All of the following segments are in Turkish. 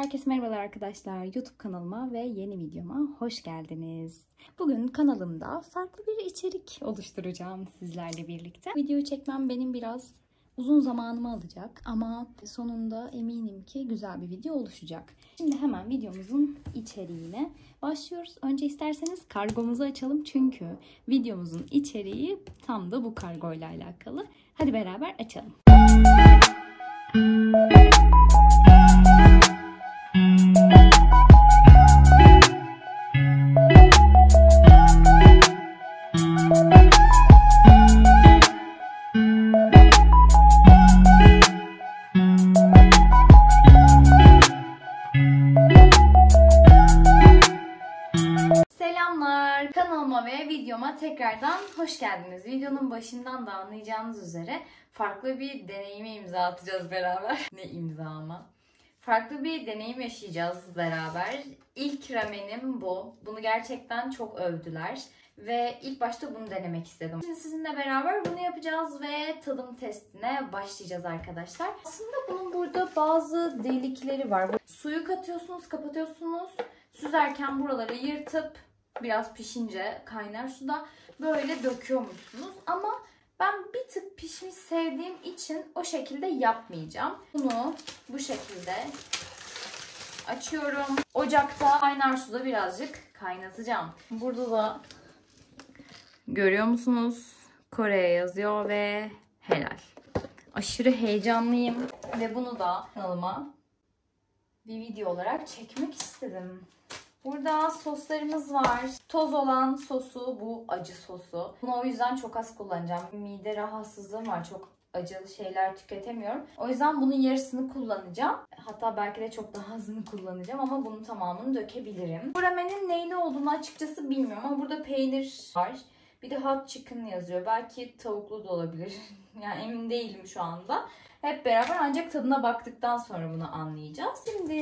Herkese merhabalar arkadaşlar. YouTube kanalıma ve yeni videoma hoş geldiniz. Bugün kanalımda farklı bir içerik oluşturacağım sizlerle birlikte. Videoyu çekmem benim biraz uzun zamanımı alacak ama sonunda eminim ki güzel bir video oluşacak. Şimdi hemen videomuzun içeriğine başlıyoruz. Önce isterseniz kargomuzu açalım çünkü videomuzun içeriği tam da bu kargoyla alakalı. Hadi beraber açalım. Selamlar. Kanalıma ve videoma tekrardan hoş geldiniz. Videonun başından da anlayacağınız üzere farklı bir deneyime imza atacağız beraber. ne imza ama. Farklı bir deneyim yaşayacağız beraber. İlk ramenim bu. Bunu gerçekten çok övdüler. Ve ilk başta bunu denemek istedim. Şimdi sizinle beraber bunu yapacağız ve tadım testine başlayacağız arkadaşlar. Aslında bunun burada bazı delikleri var. Suyu katıyorsunuz, kapatıyorsunuz. Süzerken buraları yırtıp biraz pişince kaynar suda böyle döküyormuşsunuz. Ama ben bir tık pişmiş sevdiğim için o şekilde yapmayacağım. Bunu bu şekilde açıyorum. Ocakta kaynar suda birazcık kaynatacağım. Burada da görüyor musunuz? Kore'ye yazıyor ve helal. Aşırı heyecanlıyım ve bunu da kanalıma bir video olarak çekmek istedim. Burada soslarımız var. Toz olan sosu bu acı sosu. Bunu o yüzden çok az kullanacağım. Mide rahatsızlığım var. Çok acılı şeyler tüketemiyorum. O yüzden bunun yarısını kullanacağım. Hatta belki de çok daha azını kullanacağım ama bunun tamamını dökebilirim. Bu ramenin neyli olduğunu açıkçası bilmiyorum ama burada peynir var. Bir de hot chicken yazıyor. Belki tavuklu da olabilir. yani emin değilim şu anda. Hep beraber ancak tadına baktıktan sonra bunu anlayacağız. Şimdi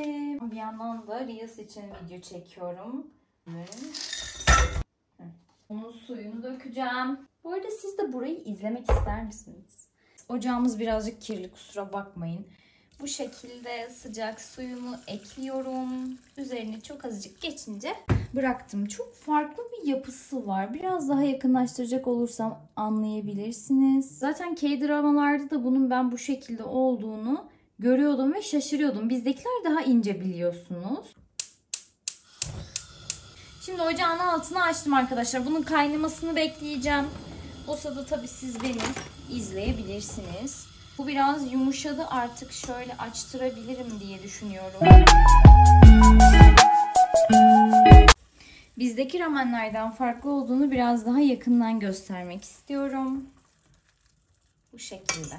bir yandan da Reels için video çekiyorum. Onun suyunu dökeceğim. Bu arada siz de burayı izlemek ister misiniz? Ocağımız birazcık kirli kusura bakmayın. Bu şekilde sıcak suyumu ekliyorum. Üzerine çok azıcık geçince bıraktım. Çok farklı bir yapısı var. Biraz daha yakınlaştıracak olursam anlayabilirsiniz. Zaten K-dramalarda da bunun ben bu şekilde olduğunu görüyordum ve şaşırıyordum. Bizdekiler daha ince biliyorsunuz. Şimdi ocağın altını açtım arkadaşlar. Bunun kaynamasını bekleyeceğim. O sırada tabii siz beni izleyebilirsiniz. Bu biraz yumuşadı artık şöyle açtırabilirim diye düşünüyorum. Bizdeki ramenlerden farklı olduğunu biraz daha yakından göstermek istiyorum. Bu şekilde.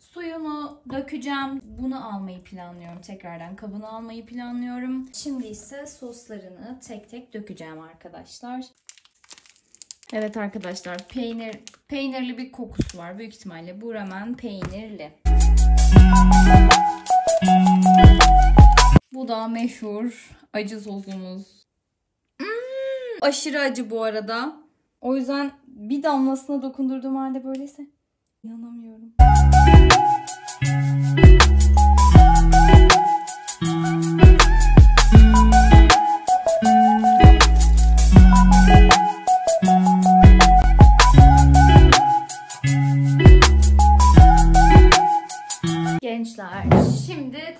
Suyunu dökeceğim. Bunu almayı planlıyorum. Tekrardan kabını almayı planlıyorum. Şimdi ise soslarını tek tek dökeceğim arkadaşlar. Evet arkadaşlar peynir peynirli bir kokusu var. Büyük ihtimalle bu ramen peynirli. Bu da meşhur acı sosumuz. Hmm, aşırı acı bu arada. O yüzden bir damlasına dokundurduğum halde böyleyse inanamıyorum.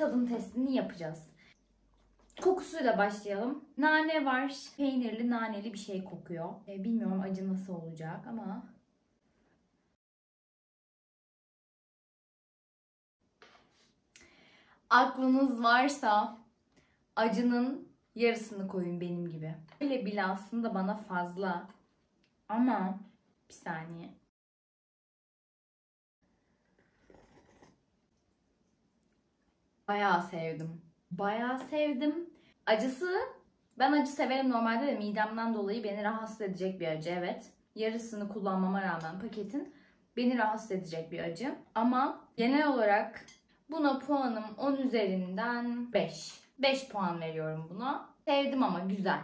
Tadım testini yapacağız. Kokusuyla başlayalım. Nane var. Peynirli, naneli bir şey kokuyor. E, bilmiyorum acı nasıl olacak ama aklınız varsa acının yarısını koyun benim gibi. Öyle bile aslında bana fazla. Ama bir saniye. Bayağı sevdim. Bayağı sevdim. Acısı ben acı severim normalde de midemden dolayı beni rahatsız edecek bir acı evet. Yarısını kullanmama rağmen paketin beni rahatsız edecek bir acı. Ama genel olarak buna puanım 10 üzerinden 5. 5 puan veriyorum buna. Sevdim ama güzel.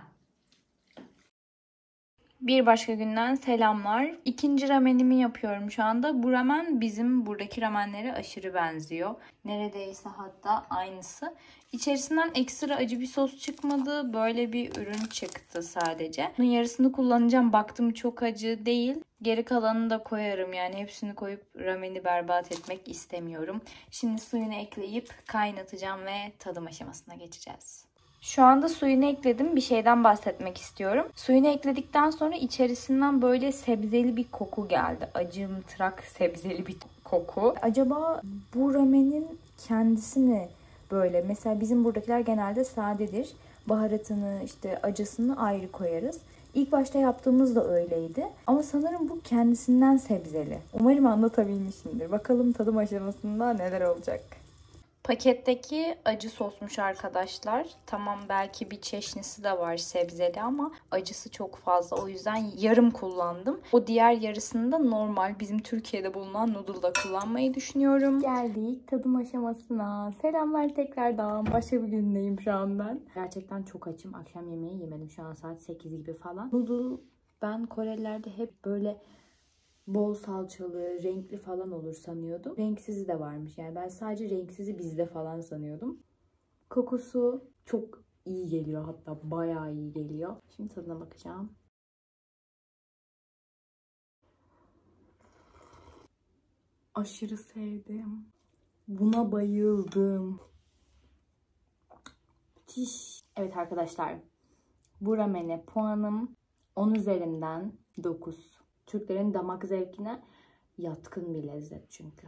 Bir başka günden selamlar. İkinci ramenimi yapıyorum şu anda. Bu ramen bizim buradaki ramenlere aşırı benziyor. Neredeyse hatta aynısı. İçerisinden ekstra acı bir sos çıkmadı. Böyle bir ürün çıktı sadece. Bunun yarısını kullanacağım. Baktım çok acı değil. Geri kalanını da koyarım. Yani hepsini koyup rameni berbat etmek istemiyorum. Şimdi suyunu ekleyip kaynatacağım ve tadım aşamasına geçeceğiz. Şu anda suyunu ekledim. Bir şeyden bahsetmek istiyorum. Suyunu ekledikten sonra içerisinden böyle sebzeli bir koku geldi. Acımtırak sebzeli bir koku. Acaba bu ramenin kendisini böyle mesela bizim buradakiler genelde sadedir. Baharatını işte acısını ayrı koyarız. İlk başta yaptığımız da öyleydi. Ama sanırım bu kendisinden sebzeli. Umarım anlatabilmişimdir. Bakalım tadım aşamasında neler olacak. Paketteki acı sosmuş arkadaşlar. Tamam belki bir çeşnisi de var sebzeli ama acısı çok fazla. O yüzden yarım kullandım. O diğer yarısını da normal bizim Türkiye'de bulunan noodle'da kullanmayı düşünüyorum. Geldik tadım aşamasına. Selamlar tekrardan. Başka bir gündeyim şu an ben. Gerçekten çok açım. Akşam yemeği yemedim. Şu an saat 8 gibi falan. Noodle ben Korelilerde hep böyle bol salçalı, renkli falan olur sanıyordum. Renksizi de varmış. Yani ben sadece renksizi bizde falan sanıyordum. Kokusu çok iyi geliyor. Hatta bayağı iyi geliyor. Şimdi tadına bakacağım. Aşırı sevdim. Buna bayıldım. Müthiş. Evet arkadaşlar. Bu ramene puanım 10 üzerinden 9. Türklerin damak zevkine yatkın bir lezzet çünkü.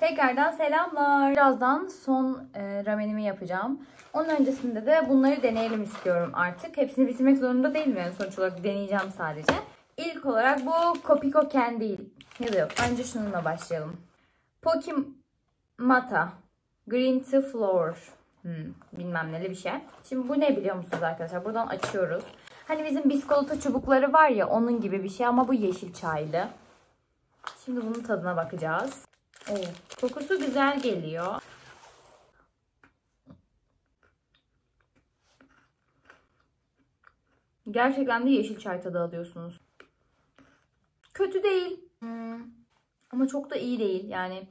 Tekrardan selamlar. Birazdan son e, ramenimi yapacağım. Onun öncesinde de bunları deneyelim istiyorum artık. Hepsini bitirmek zorunda değilim yani sonuç olarak deneyeceğim sadece. İlk olarak bu Kopiko Candy yazıyor. Önce şununla başlayalım. Pokimata Green Tea Floor. Hmm, bilmem neli bir şey. Şimdi bu ne biliyor musunuz arkadaşlar? Buradan açıyoruz. Hani bizim biskolata çubukları var ya onun gibi bir şey ama bu yeşil çaylı. Şimdi bunun tadına bakacağız. Evet, kokusu güzel geliyor. Gerçekten de yeşil çay tadı alıyorsunuz. Kötü değil. Hmm. Ama çok da iyi değil. Yani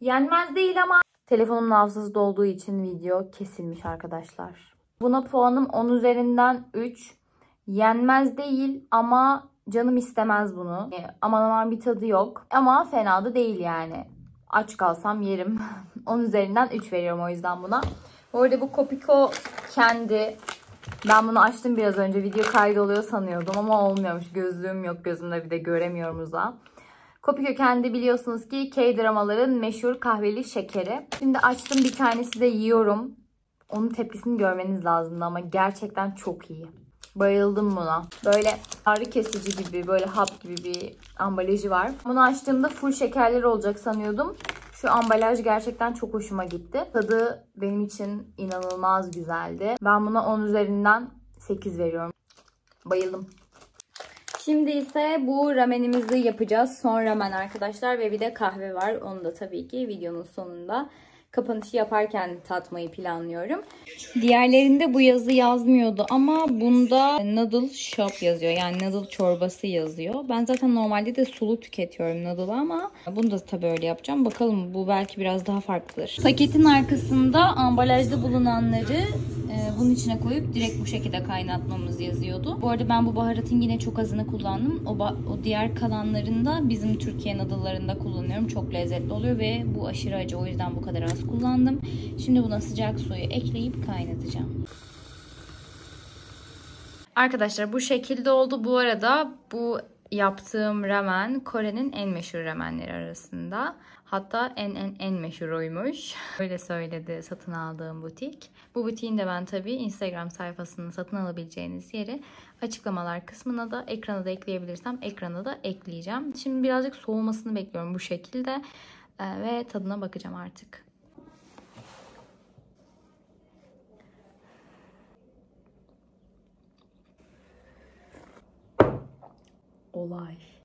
yenmez değil ama Telefonun hafızası dolduğu için video kesilmiş arkadaşlar. Buna puanım 10 üzerinden 3. Yenmez değil ama canım istemez bunu. E, aman aman bir tadı yok. Ama fena da değil yani. Aç kalsam yerim. 10 üzerinden 3 veriyorum o yüzden buna. Bu arada bu Kopiko kendi ben bunu açtım biraz önce. Video kaydı oluyor sanıyordum ama olmuyormuş. Gözlüğüm yok gözümde bir de göremiyorum uzağa. Kopiko kendi biliyorsunuz ki K-dramaların meşhur kahveli şekeri. Şimdi açtım bir tanesi de yiyorum. Onun tepkisini görmeniz lazımdı ama gerçekten çok iyi. Bayıldım buna. Böyle ağrı kesici gibi, böyle hap gibi bir ambalajı var. Bunu açtığımda full şekerleri olacak sanıyordum. Şu ambalaj gerçekten çok hoşuma gitti. Tadı benim için inanılmaz güzeldi. Ben buna 10 üzerinden 8 veriyorum. Bayıldım. Şimdi ise bu ramenimizi yapacağız. Son ramen arkadaşlar ve bir de kahve var. Onu da tabii ki videonun sonunda kapanışı yaparken tatmayı planlıyorum. Diğerlerinde bu yazı yazmıyordu ama bunda noodle shop yazıyor. Yani noodle çorbası yazıyor. Ben zaten normalde de sulu tüketiyorum noodle ama bunu da tabii öyle yapacağım. Bakalım bu belki biraz daha farklıdır. Paketin arkasında ambalajda bulunanları bunun içine koyup direkt bu şekilde kaynatmamız yazıyordu. Bu arada ben bu baharatın yine çok azını kullandım. O, o diğer kalanlarını da bizim Türkiye noodle'larında kullanıyorum. Çok lezzetli oluyor ve bu aşırı acı o yüzden bu kadar az kullandım. Şimdi buna sıcak suyu ekleyip kaynatacağım. Arkadaşlar bu şekilde oldu. Bu arada bu yaptığım ramen Kore'nin en meşhur ramenleri arasında. Hatta en en en meşhuruymuş. Öyle söyledi satın aldığım butik. Bu butiğin de ben tabii Instagram sayfasını satın alabileceğiniz yeri açıklamalar kısmına da ekrana da ekleyebilirsem ekrana da ekleyeceğim. Şimdi birazcık soğumasını bekliyorum bu şekilde. Ee, ve tadına bakacağım artık. olay.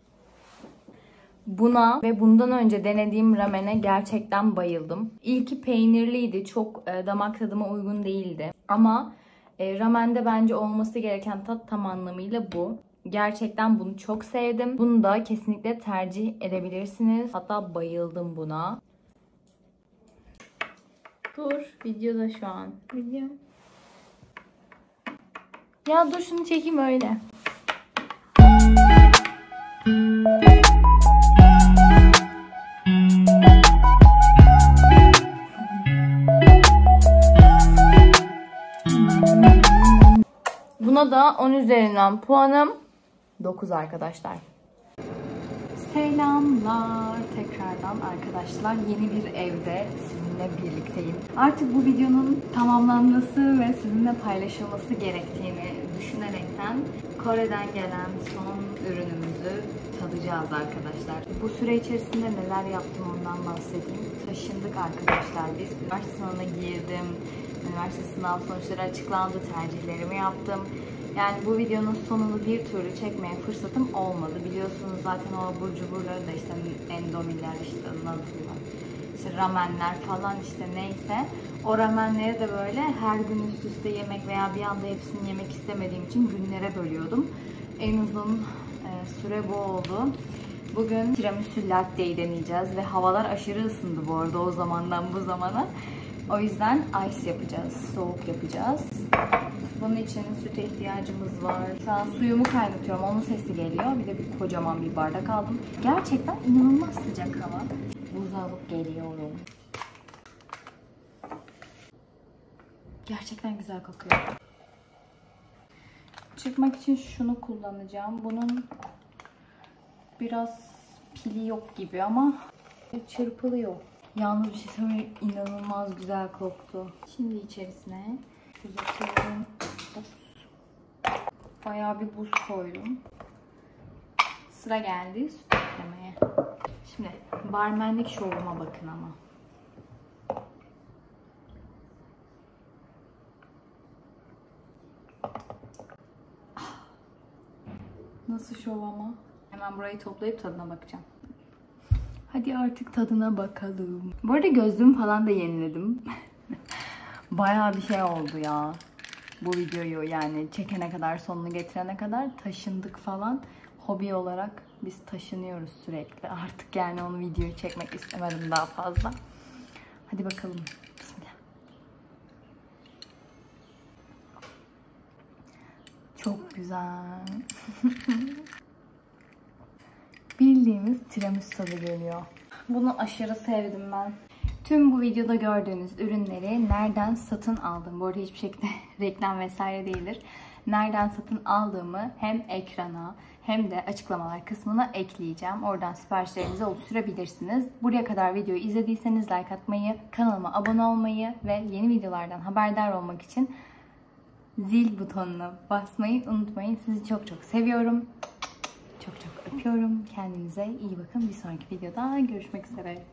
Buna ve bundan önce denediğim ramene gerçekten bayıldım. İlki peynirliydi. Çok e, damak tadıma uygun değildi. Ama e, ramende bence olması gereken tat tam anlamıyla bu. Gerçekten bunu çok sevdim. Bunu da kesinlikle tercih edebilirsiniz. Hatta bayıldım buna. Dur. Videoda şu an. Video. Ya dur şunu çekeyim öyle. Buna da 10 üzerinden puanım 9 arkadaşlar. Selamlar tekrardan arkadaşlar. Yeni bir evde sizinle birlikteyim. Artık bu videonun tamamlanması ve sizinle paylaşılması gerektiğini düşünerekten Kore'den gelen son ürünümüzü tadacağız arkadaşlar. Bu süre içerisinde neler yaptım ondan bahsedeyim. Taşındık arkadaşlar biz. Üniversite sınavına girdim. Üniversite sınav sonuçları açıklandı. Tercihlerimi yaptım. Yani bu videonun sonunu bir türlü çekmeye fırsatım olmadı. Biliyorsunuz zaten o abur cuburları da işte endomiler işte nasıl işte ramenler falan işte neyse. O ramenleri de böyle her gün üst üste yemek veya bir anda hepsini yemek istemediğim için günlere bölüyordum. En uzun e, süre bu oldu. Bugün tiramisu latte'yi deneyeceğiz ve havalar aşırı ısındı bu arada o zamandan bu zamana. O yüzden ice yapacağız, soğuk yapacağız. Bunun için süte ihtiyacımız var. Şu an suyumu kaynatıyorum, onun sesi geliyor. Bir de bir kocaman bir bardak aldım. Gerçekten inanılmaz sıcak hava. Buz alıp geliyorum. Gerçekten güzel kokuyor. Çıkmak için şunu kullanacağım. Bunun biraz pili yok gibi ama çırpılıyor. Yalnız bir şey söyleyeyim inanılmaz güzel koktu. Şimdi içerisine. Ops. Bayağı bir buz koydum. Sıra geldi süt eklemeye. Şimdi barmenlik şovuma bakın ama. Nasıl şov ama? Hemen burayı toplayıp tadına bakacağım. Hadi artık tadına bakalım. Bu arada gözlüğümü falan da yeniledim. Bayağı bir şey oldu ya. Bu videoyu yani çekene kadar, sonunu getirene kadar taşındık falan. Hobi olarak biz taşınıyoruz sürekli. Artık yani onu videoyu çekmek istemedim daha fazla. Hadi bakalım. Bismillah. Çok güzel. bildiğimiz tiramisu tadı geliyor. Bunu aşırı sevdim ben. Tüm bu videoda gördüğünüz ürünleri nereden satın aldım. Bu arada hiçbir şekilde reklam vesaire değildir. Nereden satın aldığımı hem ekrana hem de açıklamalar kısmına ekleyeceğim. Oradan siparişlerinizi oluşturabilirsiniz. Buraya kadar videoyu izlediyseniz like atmayı, kanalıma abone olmayı ve yeni videolardan haberdar olmak için zil butonuna basmayı unutmayın. Sizi çok çok seviyorum. Öpüyorum. Kendinize iyi bakın. Bir sonraki videoda görüşmek üzere.